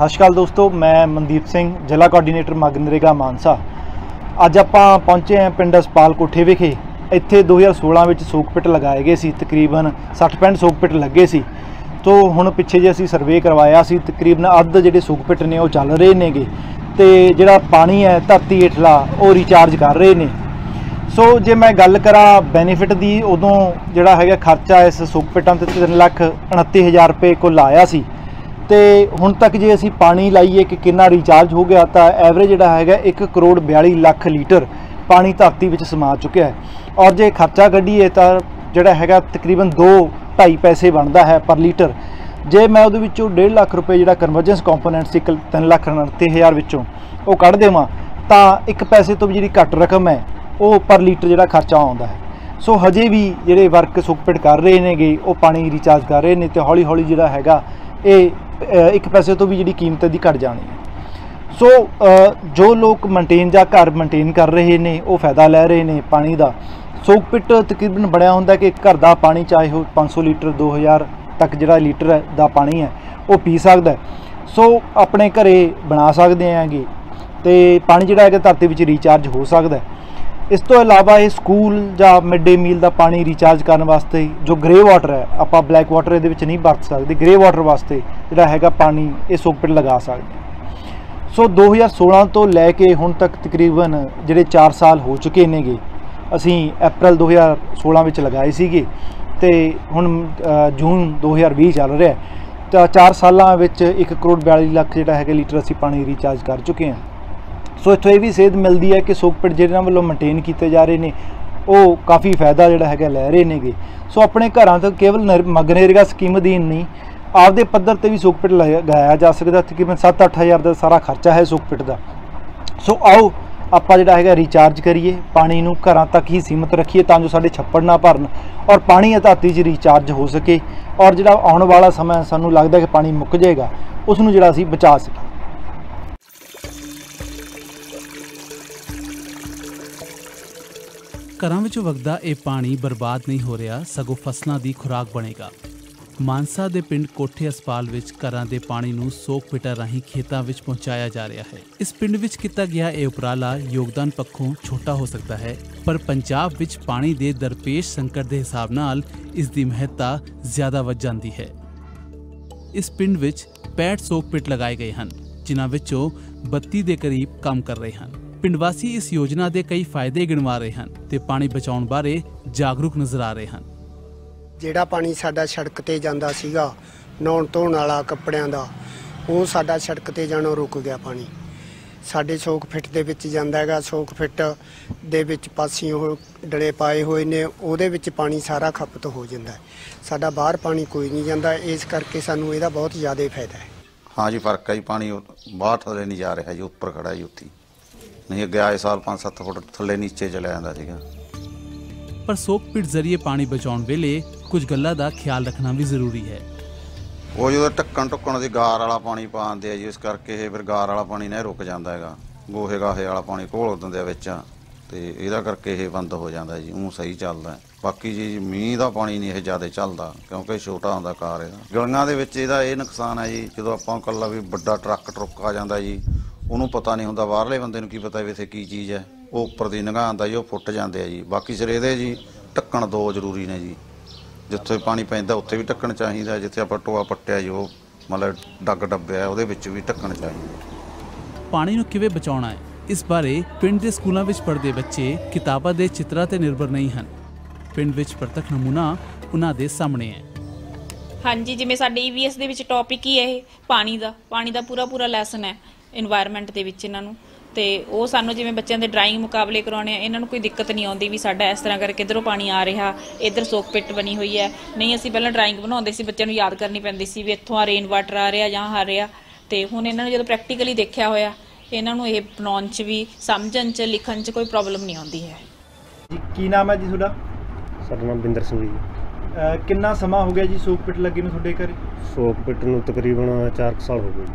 ਸਤਿ ਸ਼੍ਰੀ ਅਕਾਲ ਦੋਸਤੋ, ਮੈਂ ਮਨਦੀਪ ਸਿੰਘ, ਜ਼ਿਲ੍ਹਾ ਕੋਆਰਡੀਨੇਟਰ ਮਗਨਰੇਗਾ ਮਾਨਸਾ। ਅੱਜ ਆਪਾਂ ਪਹੁੰਚੇ ਹਾਂ ਪਿੰਡ ਅਸਪਾਲ ਕੋਠੇ ਵਿਖੇ। ਇੱਥੇ 2016 ਵਿੱਚ ਸੋਕ ਪਿੱਟ ਲਗਾਏ ਗਏ ਸੀ। ਤਕਰੀਬਨ 60 ਸੋਕ ਪਿੱਟ ਲੱਗੇ ਸੀ। ਤੋਂ ਹੁਣ ਪਿੱਛੇ ਜੇ ਅਸੀਂ ਸਰਵੇ ਕਰਵਾਇਆ ਸੀ, ਤਕਰੀਬਨ ਅੱਧ ਜਿਹੜੇ ਸੋਕ ਪਿੱਟ ਨੇ, ਉਹ ਚੱਲ ਰਹੇ ਨੇਗੇ। ਤੇ ਜਿਹੜਾ ਪਾਣੀ ਹੈ, ਧਰਤੀ ਹੇਠਲਾ, ਉਹ ਰੀਚਾਰਜ ਕਰ ਰਹੇ ਨੇ। ਸੋ ਜੇ ਮੈਂ ਗੱਲ ਕਰਾਂ ਬੈਨੀਫਿਟ ਦੀ, ਉਦੋਂ ਜਿਹੜਾ ਹੈਗਾ ਖਰਚਾ ਇਸ ਸੁੱਕ ਪਿੱਟਾਂ ਤੇ 3 ਲੱਖ 29000 ਰੁਪਏ ਕੋਲ ਆਇਆ ਸੀ। ਤੇ ਹੁਣ ਤੱਕ ਜੇ ਅਸੀਂ ਪਾਣੀ ਲਾਈਏ ਕਿ ਕਿੰਨਾ ਰੀਚਾਰਜ ਹੋ ਗਿਆ, ਤਾਂ ਐਵਰੇਜ ਜਿਹੜਾ ਹੈਗਾ 1 ਕਰੋੜ 42 ਲੱਖ ਲੀਟਰ ਪਾਣੀ ਧਰਤੀ ਵਿੱਚ ਸਮਾ ਚੁੱਕਿਆ ਹੈ। ਔਰ ਜੇ ਖਰਚਾ ਕੱਢੀਏ ਤਾਂ ਜਿਹੜਾ ਹੈਗਾ ਤਕਰੀਬਨ 2 2.5 ਪੈਸੇ ਬਣਦਾ ਹੈ ਪਰ ਲੀਟਰ। ਜੇ ਮੈਂ ਉਹਦੇ ਵਿੱਚੋਂ 1.5 ਲੱਖ ਰੁਪਏ ਜਿਹੜਾ ਕਨਵਰਜੈਂਸ ਕੰਪੋਨੈਂਟ ਸੀ 3 ਲੱਖ 29000 ਵਿੱਚੋਂ ਉਹ ਕੱਢ ਦੇਵਾਂ, ਤਾਂ 1 ਪੈਸੇ ਤੋਂ ਵੀ ਜਿਹੜੀ ਘੱਟ ਰਕਮ ਹੈ, ਉਹ ਪਰ ਲੀਟਰ ਜਿਹੜਾ ਖਰਚਾ ਆਉਂਦਾ ਹੈ। ਸੋ ਹਜੇ ਵੀ ਜਿਹੜੇ ਵਰਕ ਸੁਕਪਿਟ ਕਰ ਰਹੇ ਨੇਗੇ, ਉਹ ਪਾਣੀ ਰੀਚਾਰਜ ਕਰ ਰਹੇ ਨੇ ਤੇ ਹੌਲੀ ਹੌਲੀ ਜਿਹੜਾ ਹੈਗਾ, ਇਹ ਇੱਕ ਪੈਸੇ ਤੋਂ ਵੀ ਜਿਹੜੀ ਕੀਮਤ ਦੀ ਘਟ ਜਾਣੀ ਹੈ। ਸੋ ਜੋ ਲੋਕ ਮੇਨਟੇਨ ਜਾਂ ਘਰ ਮੇਨਟੇਨ ਕਰ ਰਹੇ ਨੇ, ਉਹ ਫਾਇਦਾ ਲੈ ਰਹੇ ਨੇ ਪਾਣੀ ਦਾ। ਸੋਕ ਪਿੱਟ ਤਕਰੀਬਨ ਬਣਿਆ ਹੁੰਦਾ ਕਿ ਘਰ ਦਾ ਪਾਣੀ, ਚਾਹੇ ਉਹ 500 ਲੀਟਰ 2000 ਤੱਕ ਜਿਹੜਾ ਲੀਟਰ ਦਾ ਪਾਣੀ ਹੈ, ਉਹ ਪੀ ਸਕਦਾ ਸੋ ਆਪਣੇ ਘਰੇ ਬਣਾ ਸਕਦੇ ਆਂਗੇ ਤੇ ਪਾਣੀ ਜਿਹੜਾ ਹੈਗਾ ਧਰਤੀ ਵਿੱਚ ਰੀਚਾਰਜ ਹੋ ਸਕਦਾ ਇਸ ਤੋਂ ਇਲਾਵਾ ਇਹ ਸਕੂਲ ਜਾਂ ਮਿਡ ਡੇ ਮੀਲ ਦਾ ਪਾਣੀ ਰੀਚਾਰਜ ਕਰਨ ਵਾਸਤੇ ਜੋ ਗ੍ਰੇ ਵਾਟਰ ਹੈ ਆਪਾਂ ਬਲੈਕ ਵਾਟਰ ਇਹਦੇ ਵਿੱਚ ਨਹੀਂ ਵਰਤ ਸਕਦੇ। ਗ੍ਰੇ ਵਾਟਰ ਵਾਸਤੇ ਜਿਹੜਾ ਹੈਗਾ ਪਾਣੀ ਇਹ ਸੋਕਪਿਟ ਲਗਾ ਸਕਦੇ ਹਾਂ। ਸੋ 2016 ਤੋਂ ਲੈ ਕੇ ਹੁਣ ਤੱਕ ਤਕਰੀਬਨ ਜਿਹੜੇ 4 ਸਾਲ ਹੋ ਚੁੱਕੇ ਨੇਗੇ ਅਸੀਂ ਅਪ੍ਰੈਲ 2016 ਵਿੱਚ ਲਗਾਏ ਸੀਗੇ ਤੇ ਹੁਣ ਅ, ਜੂਨ 2020 ਚੱਲ ਰਿਹਾ ਤਾਂ 4 ਸਾਲਾਂ ਵਿੱਚ 1 ਕਰੋੜ 42 ਲੱਖ ਜਿਹੜਾ ਹੈਗਾ ਲੀਟਰ ਅਸੀਂ ਪਾਣੀ ਰੀਚਾਰਜ ਕਰ ਚੁੱਕੇ ਹਾਂ। ਸੋ ਇੱਥੋਂ ਇਹ ਵੀ ਸੇਧ ਮਿਲਦੀ ਹੈ ਕਿ ਸੋਕਪਿਟ ਜਿਹਨਾਂ ਵੱਲੋਂ ਮੇਨਟੇਨ ਕੀਤੇ ਜਾ ਰਹੇ ਨੇ, ਉਹ ਕਾਫੀ ਫਾਇਦਾ ਜਿਹੜਾ ਹੈਗਾ ਲੈ ਰਹੇ ਨੇਗੇ। ਸੋ ਆਪਣੇ ਘਰਾਂ ਤੋਂ ਕੇਵਲ ਨਰ- ਮਗਨਰੇਗਾ ਸਕੀਮ ਅਧੀਨ ਨਹੀਂ, ਆਪਦੇ ਪੱਧਰ ਤੇ ਵੀ ਸੋਕਪਿਟ ਲਗਾਇਆ ਜਾ ਸਕਦਾ ਤਕਰੀਬਨ 7-8000 ਦਾ ਸਾਰਾ ਖਰਚਾ ਹੈ ਸੋਕਪਿਟ ਦਾ। ਸੋ ਆਓ, ਆਪਾਂ ਜਿਹੜਾ ਹੈਗਾ ਰੀਚਾਰਜ ਕਰੀਏ, ਪਾਣੀ ਨੂੰ ਘਰਾਂ ਤੱਕ ਹੀ ਸੀਮਿਤ ਰੱਖੀਏ ਤਾਂ ਜੋ ਸਾਡੇ ਛੱਪੜ ਨਾ ਭਰਨ ਔਰ ਪਾਣੀ ਅਧਾਤੀ 'ਚ ਰੀਚਾਰਜ ਹੋ ਸਕੇ। ਔਰ ਜਿਹੜਾ ਆਉਣ ਵਾਲਾ ਸਮਾਂ ਸਾਨੂੰ ਲੱਗਦਾ ਕਿ ਪਾਣੀ ਮੁੱਕ ਜਾਏਗਾ, ਉਸ ਨੂੰ ਜਿਹੜਾ ਅਸੀਂ ਬਚਾ ਸਕੀਏ। ਘਰਾਂ ਵਿੱਚੋਂ ਵਗਦਾ ਇਹ ਪਾਣੀ ਬਰਬਾਦ ਨਹੀਂ ਹੋ ਰਿਹਾ, ਸਗੋਂ ਫਸਲਾਂ ਦੀ ਖੁਰਾਕ ਬਣੇਗਾ। ਮਾਨਸਾ ਦੇ ਪਿੰਡ ਕੋਠੇ ਅਸਪਾਲ ਵਿੱਚ ਘਰਾਂ ਦੇ ਪਾਣੀ ਨੂੰ ਸੋਕ ਪਿਟਾ ਰਾਹੀਂ ਖੇਤਾਂ ਵਿੱਚ ਪਹੁੰਚਾਇਆ ਜਾ ਰਿਹਾ ਹੈ। ਇਸ ਪਿੰਡ ਵਿੱਚ ਕੀਤਾ ਗਿਆ ਇਹ ਉਪਰਾਲਾ ਯੋਗਦਾਨ ਪੱਖੋਂ ਛੋਟਾ ਹੋ ਸਕਦਾ ਹੈ, ਪਰ ਪੰਜਾਬ ਵਿੱਚ ਪਾਣੀ ਦੇ ਦਰਪੇਸ਼ ਸੰਕਟ ਦੇ ਹਿਸਾਬ ਨਾਲ ਇਸ ਦੀ ਮਹੱਤਤਾ ਜ਼ਿਆਦਾ ਵੱਧ ਜਾਂਦੀ ਹੈ। ਇਸ ਪਿੰਡ ਵਿੱਚ 65 ਸੋਕ ਪਿਟ ਲਗਾਏ ਗਏ ਹਨ, ਜਿਨ੍ਹਾਂ ਵਿੱਚੋਂ 32 ਦੇ ਕਰੀਬ ਕੰਮ ਕਰ ਰਹੇ ਹਨ। ਪਿੰਡ ਵਾਸੀ ਇਸ ਯੋਜਨਾ ਦੇ ਕਈ ਫਾਇਦੇ ਗਿਣਵਾ ਰਹੇ ਹਨ ਤੇ ਪਾਣੀ ਬਚਾਉਣ ਬਾਰੇ ਜਾਗਰੂਕ ਨਜ਼ਰ ਆ ਰਹੇ ਹਨ। ਜਿਹੜਾ ਪਾਣੀ ਸਾਡਾ ਸੜਕ ਤੇ ਜਾਂਦਾ ਸੀਗਾ ਨਹਾਉਣ ਧੋਣ ਵਾਲਾ ਕੱਪੜਿਆਂ ਦਾ ਉਹ ਸਾਡਾ ਸੜਕ ਤੇ ਜਾਣੋਂ ਰੁਕ ਗਿਆ ਪਾਣੀ। ਸਾਡੇ ਸੋਕ ਫਿੱਟ ਦੇ ਵਿੱਚ ਜਾਂਦਾ ਹੈਗਾ ਸੋਕ ਫਿੱਟ ਦੇ ਵਿੱਚ ਪਾਸੀ ਉਹ ਡਲੇ ਪਾਏ ਹੋਏ ਨੇ ਉਹਦੇ ਵਿੱਚ ਪਾਣੀ ਸਾਰਾ ਖਪਤ ਹੋ ਜਾਂਦਾ ਹੈ। ਸਾਡਾ ਬਾਹਰ ਪਾਣੀ ਕੋਈ ਨਹੀਂ ਜਾਂਦਾ ਇਸ ਕਰਕੇ ਸਾਨੂੰ ਇਹਦਾ ਬਹੁਤ ਜ਼ਿਆਦਾ ਫਾਇਦਾ ਹੈ। ਹਾਂ ਜੀ ਫ਼ਰਕ ਹੈ ਜੀ ਪਾਣੀ ਬਾਹਰ ਥੱਲੇ ਨਹੀਂ ਜਾ ਰਿਹਾ ਜੀ ਉੱਪਰ ਖੜਾ ਜੀ ਉੱਥੇ। ਨਹੀਂ ਅੱਗੇ ਆਏ ਸਾਲ 5-7 ਫੁੱਟ ਥੱਲੇ ਨੀਚੇ ਚਲਿਆ ਜਾਂਦਾ ਸੀਗਾ। ਪਰ ਸੋਕ ਪਿਟ ਜ਼ਰੀਏ ਪਾਣੀ ਬਚਾਉਣ ਵੇਲੇ ਕੁਝ ਗੱਲਾਂ ਦਾ ਖਿਆਲ ਰੱਖਣਾ ਵੀ ਜ਼ਰੂਰੀ ਹੈ। ਉਹ ਜਦੋਂ ਢੱਕਣ ਟੁੱਕਣ ਦੀ ਗਾਰ ਵਾਲਾ ਪਾਣੀ ਪਾਉਂਦੇ ਆ ਜੀ ਇਸ ਕਰਕੇ ਇਹ ਫਿਰ ਗਾਰ ਵਾਲਾ ਪਾਣੀ ਨਾ ਰੁਕ ਜਾਂਦਾ ਹੈਗਾ। ਗੋਹੇ ਗਾਹੇ ਵਾਲਾ ਪਾਣੀ ਘੋਲ ਦਿੰਦੇ ਆ ਵਿੱਚ ਤੇ ਇਹਦਾ ਕਰਕੇ ਇਹ ਬੰਦ ਹੋ ਜਾਂਦਾ ਜੀ ਉਹ ਸਹੀ ਚੱਲਦਾ। ਬਾਕੀ ਜੀ ਮੀਂਹ ਦਾ ਪਾਣੀ ਨਹੀਂ ਇਹ ਜ਼ਿਆਦਾ ਚੱਲਦਾ ਕਿਉਂਕਿ ਛੋਟਾ ਹੁੰਦਾ ਕਾਰ ਇਹਦਾ। ਗਲੀਆਂ ਦੇ ਵਿੱਚ ਇਹਦਾ ਇਹ ਨੁਕਸਾਨ ਹੈ ਜੀ ਜਦੋਂ ਆਪਾਂ ਕੱਲਾ ਵੀ ਵੱਡਾ ਟਰੱਕ ਟਰੁੱਕ ਆ ਜਾਂਦਾ ਜੀ ਉਹਨੂੰ ਪਤਾ ਨਹੀਂ ਹੁੰਦਾ ਬਾਹਰਲੇ ਬੰਦੇ ਨੂੰ ਕੀ ਪਤਾ ਵੀ ਇੱਥੇ ਕੀ ਚੀਜ਼ ਹੈ। ਉਹ ਉੱਪਰ ਦੀ ਨਿਗਾਹ ਆਉਂਦਾ ਜੀ ਉਹ ਫੁੱਟ ਜਾਂਦੇ ਆ ਜੀ। ਬਾਕੀ ਸਿਰ ਇਹਦੇ ਜੀ ਢੱਕਣ ਦੋ ਜ਼ਰੂਰੀ ਨੇ ਜੀ। ਜਿੱਥੇ ਪਾਣੀ ਪੈਂਦਾ ਉੱਥੇ ਵੀ ਢੱਕਣ ਚਾਹੀਦਾ ਜਿੱਥੇ ਆਪਾਂ ਟੋਆ ਪੱਟਿਆ ਜੋ ਮਤਲਬ ਡੱਗ ਡੱਬਿਆ ਉਹਦੇ ਵਿੱਚ ਵੀ ਢੱਕਣ ਚਾਹੀਦਾ। ਪਾਣੀ ਨੂੰ ਕਿਵੇਂ ਬਚਾਉਣਾ ਹੈ? ਇਸ ਬਾਰੇ ਪਿੰਡ ਦੇ ਸਕੂਲਾਂ ਵਿੱਚ ਪੜ੍ਹਦੇ ਬੱਚੇ ਕਿਤਾਬਾਂ ਦੇ ਚਿੱਤਰਾਂ ਤੇ ਨਿਰਭਰ ਨਹੀਂ ਹਨ। ਪਿੰਡ ਵਿੱਚ ਪ੍ਰਤੱਖ ਨਮੂਨਾ ਉਹਨਾਂ ਦੇ ਸਾਹਮਣੇ ਹੈ। ਹਾਂਜੀ ਜਿਵੇਂ ਸਾਡੇ ਈਵੀਐਸ ਦੇ ਵਿੱਚ ਟੌਪਿਕ ਹੀ ਹੈ ਇਹ ਪਾਣੀ ਦਾ। ਪਾਣੀ ਦਾ ਪੂਰਾ ਪੂਰਾ ਲੈਸਨ ਹੈ। এনवायरमेंट ਦੇ ਵਿੱਚ ਇਹਨਾਂ ਨੂੰ। ਤੇ ਉਹ ਸਾਨੂੰ ਜਿਵੇਂ ਬੱਚਿਆਂ ਦੇ ਡਰਾਇੰਗ ਮੁਕਾਬਲੇ ਕਰਾਉਣੇ ਆ ਇਹਨਾਂ ਨੂੰ ਕੋਈ ਦਿੱਕਤ ਨਹੀਂ ਆਉਂਦੀ ਵੀ ਸਾਡਾ ਇਸ ਤਰ੍ਹਾਂ ਕਰਕੇ ਇਧਰੋਂ ਪਾਣੀ ਆ ਰਿਹਾ ਇਧਰ ਸੋਕ ਪਿੱਟ ਬਣੀ ਹੋਈ ਹੈ। ਨਹੀਂ ਅਸੀਂ ਪਹਿਲਾਂ ਡਰਾਇੰਗ ਬਣਾਉਂਦੇ ਸੀ ਬੱਚਿਆਂ ਨੂੰ ਯਾਦ ਕਰਨੀ ਪੈਂਦੀ ਸੀ ਵੀ ਇੱਥੋਂ ਆ ਰੇਨ ਵਾਟਰ ਆ ਰਿਹਾ ਜਾਂ ਆ ਰਿਹਾ। ਤੇ ਹੁਣ ਇਹਨਾਂ ਨੂੰ ਜਦੋਂ ਪ੍ਰੈਕਟੀਕਲੀ ਦੇਖਿਆ ਹੋਇਆ ਇਹਨਾਂ ਨੂੰ ਇਹ ਬਣਾਉਣ 'ਚ ਵੀ ਸਮਝਣ 'ਚ ਲਿਖਣ 'ਚ ਕੋਈ ਪ੍ਰੋਬਲਮ ਨਹੀਂ ਆਉਂਦੀ ਹੈ। ਜੀ ਕੀ ਨਾਮ ਹੈ ਜੀ ਤੁਹਾਡਾ? ਸਾਡਾ ਨਾਮ ਬਿੰਦਰ ਸਿੰਘ ਜੀ। ਕਿੰਨਾ ਸਮਾਂ ਹੋ ਗਿਆ ਜੀ ਸੋਕ ਪਿੱਟ ਲੱਗੀ ਨੂੰ ਤੁਹਾਡੇ ਘਰੇ? ਸੋਕ ਪਿੱਟ ਨੂੰ ਤਕਰੀਬਨ 4 ਸਾਲ ਹੋ ਗਏ ਜੀ।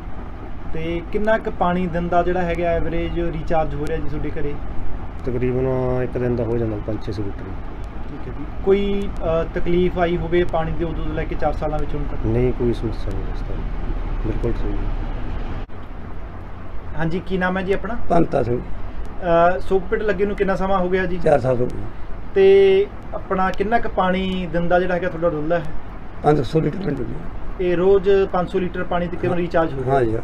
ਤੇ ਕਿੰਨਾ ਕੁ ਪਾਣੀ ਦਿਨ ਦਾ ਜਿਹੜਾ ਹੈਗਾ ਐਵਰੇਜ ਰੀਚਾਰਜ ਹੋ ਰਿਹਾ ਜੀ ਤੁਹਾਡੇ ਘਰੇ? ਤਕਰੀਬਨ ਇੱਕ ਦਿਨ ਦਾ ਹੋ ਜਾਂਦਾ 5-6 ਲੀਟਰ। ਠੀਕ ਹੈ ਜੀ। ਕੋਈ ਤਕਲੀਫ ਆਈ ਹੋਵੇ ਪਾਣੀ ਦੇ ਉਦੋਂ ਤੋਂ ਲੈ ਕੇ 4 ਸਾਲਾਂ ਵਿੱਚ ਹੁਣ ਤੱਕ? ਨਹੀਂ ਕੋਈ ਸਮੱਸਿਆ ਨਹੀਂ ਇਸ ਤਰ੍ਹਾਂ ਬਿਲਕੁਲ ਸਹੀ ਹੈ। ਹਾਂਜੀ ਕੀ ਨਾਮ ਹੈ ਜੀ ਆਪਣਾ? ਪੰਤਾ ਸਿੰਘ। ਅਹ ਸੋਕ ਪਿਟ ਲੱਗੇ ਨੂੰ ਕਿੰਨਾ ਸਮਾਂ ਹੋ ਗਿਆ ਜੀ? 4 ਸਾਲ ਹੋ ਗਏ। ਤੇ ਆਪਣਾ ਕਿੰਨਾ ਕੁ ਪਾਣੀ ਦਿੰਦਾ ਜਿਹੜਾ ਹੈਗਾ ਤੁਹਾਡਾ ਡੁੱਲਦਾ ਹੈ? 500 ਲੀਟਰ ਪਿੰਡ ਦੀ ਇਹ ਰੋਜ਼ 500 ਲੀਟਰ ਪਾਣੀ ਤਕਰੀਬਨ ਰੀਚਾਰਜ ਹੋ ਹਾਂ ਗਿਆ। ਜੀ ਹਾਂ।